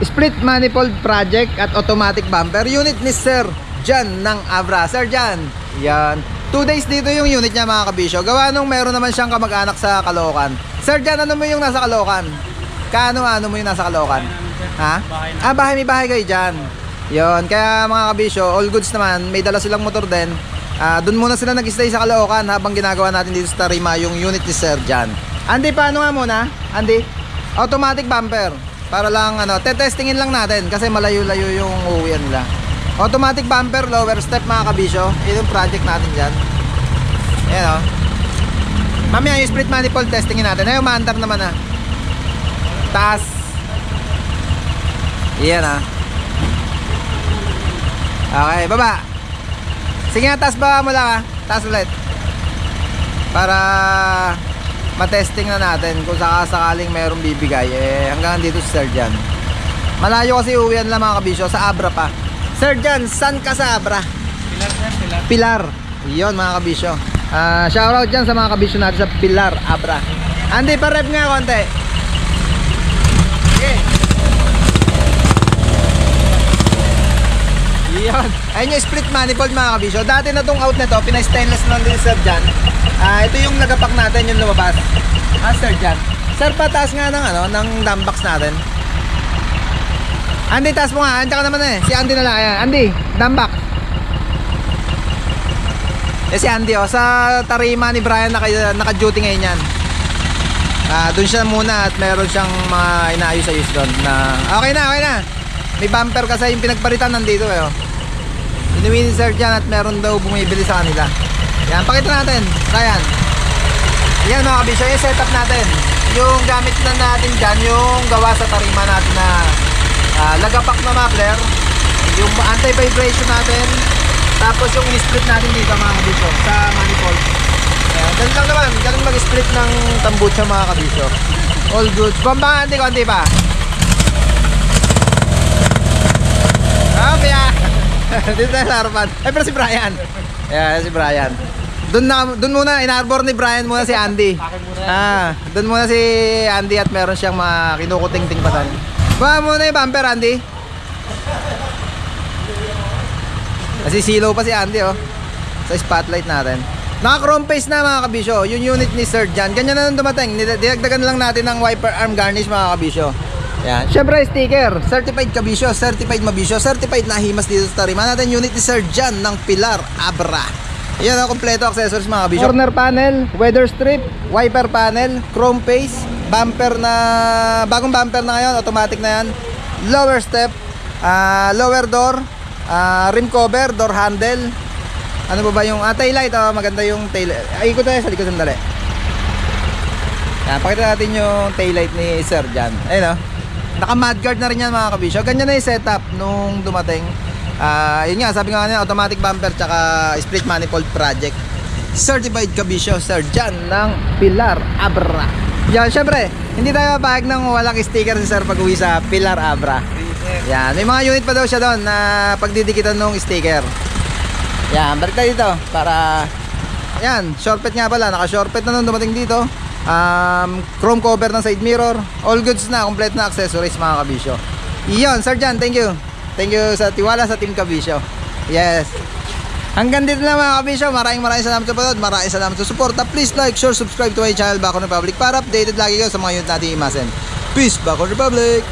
split manifold project at automatic bumper unit ni Sir Jan ng Avra. Sir Jan, yan. Two days dito yung unit niya mga kabisyo. Gawa nung meron naman siyang kamag-anak sa Caloocan. Sir Jan, ano mo yung nasa Caloocan? Kaano-ano mo yung nasa Caloocan? Ha? Ah, bahay may bahay kayo dyan. Yon, kaya mga kabisyo, all goods naman, may dala silang motor din. Ah, doon muna sila nag-stay sa Caloocan habang ginagawa natin dito sa Tarima yung unit ni Sir Jan. Andy, paano nga muna? Andy? Automatic bumper. Para lang ano, tetestingin lang natin kasi malayo-layo yung uuwian nila. Automatic bumper, lower step mga kabisyo. Yun yung project natin dyan. Ayan o. Mamaya yung split manifold testingin natin. Ayun, maandar naman ah. Taas. Yan ah. Okay, baba. Sige taas baba mo lang ah. Taas ulit. Para matesting na natin kung sakasakaling mayroong bibigay. Eh, hanggang dito si Sir Jan. Malayo kasi uwian lang mga kabisyo. Sa Abra pa. Sir Jan, saan ka sa Abra? Pilar pilar. Pilar. Iyon mga kabisyo. Ah, shoutout dyan sa mga kabisyo natin sa Pilar, Abra. Andy, pa-rep nga konti. Okay. Iyon. Ayun yung split manifold mga kabisyo. Dati na tong out na to, pinay-stainless na din Sir Jan. Ah, ito yung nagapak natin yung lumabas. Ah, Sir Jan. Sir, pataas nga ng ano, ng dump box natin. Andy, taas mo nga. Andiyan ka naman eh. Si Andy na lang. Ayan. Andy, dump box. Eh si Andy oh, sa tarima ni Brian naka, naka-duty ngayon yan. Ah, doon siya muna at meron siyang mga inaayos-ayos doon na okay na, okay na. May bumper kasi yung pinagpalitan nandito eh. Oh. Inuwi ni Sir Jan at meron daw bumibili sa kanila. Yan, pakita natin. Brian. Yan mga kabisyo, yung setup natin. Yung gamit na natin dyan, yung gawa sa tarima natin na ah, lagapak na muffler. Yung anti-vibration natin. Tapos yung in-split natin dito mga kabisyo sa manifold. Ayan, ganun lang naman. Ganun mag-split ng tambucha mga kabisyo. All good. Bomba konti konti pa. Ah, kaya. dito tayo sa harapan. Eh, pero si Brian. Ayan, si Brian. Doon na doon muna inarbor ni Brian muna si Andy. Ah, doon muna si Andy at meron siyang mga kinukuting-ting pa doon. Ba muna yung bumper Andy. Nasisilaw pa si Andy oh. Sa spotlight natin. Naka chrome face na mga kabisyo. Yung unit ni Sir John. Ganyan na nung dumating. Dinagdagan lang natin ng wiper arm garnish mga kabisyo. Yan. Siyempre sticker. Certified kabisyo. Certified mabisyo. Certified na himas dito sa tarima natin. Unit ni Sir John ng Pilar Abra. Yan ang kompleto accessories mga kabisyo. Corner panel, weather strip, wiper panel, chrome face, bumper na bagong bumper na ngayon, automatic na yan. Lower step, ah, lower door, ah, rim cover, door handle. Ano ba ba yung ah, tail light? Oh, maganda yung tail. Ay, ikot tayo sa likod sandali. Yan, pakita natin yung tail light ni Sir Jan. Ayun oh. Naka mudguard na rin yan mga kabisyo. Ganyan na yung setup nung dumating. Ah, yun nga, sabi nga kanina, automatic bumper tsaka split manifold project. Certified kabisyo, Sir Jan ng Pilar Abra. Yan, syempre, hindi tayo papayag ng walang sticker si Sir pag uwi sa Pilar Abra. Yan, may mga unit pa daw siya doon na pagdidikitan ng sticker. Yan, balik tayo dito para Yan, shortpet nga pala, naka shortpet na nung dumating dito. Um, chrome cover ng side mirror. All goods na, complete na accessories mga kabisyo. Iyon, Sir Jan, thank you. Thank you sa tiwala sa Team Kabisyo. Yes. Hanggang dito na mga kabisyo. Maraming maraming salamat sa panood. Maraming salamat sa suporta. Please like, share, subscribe to my channel Bako Republic para updated lagi kayo sa mga unit natin imasen. Peace, Bako Republic!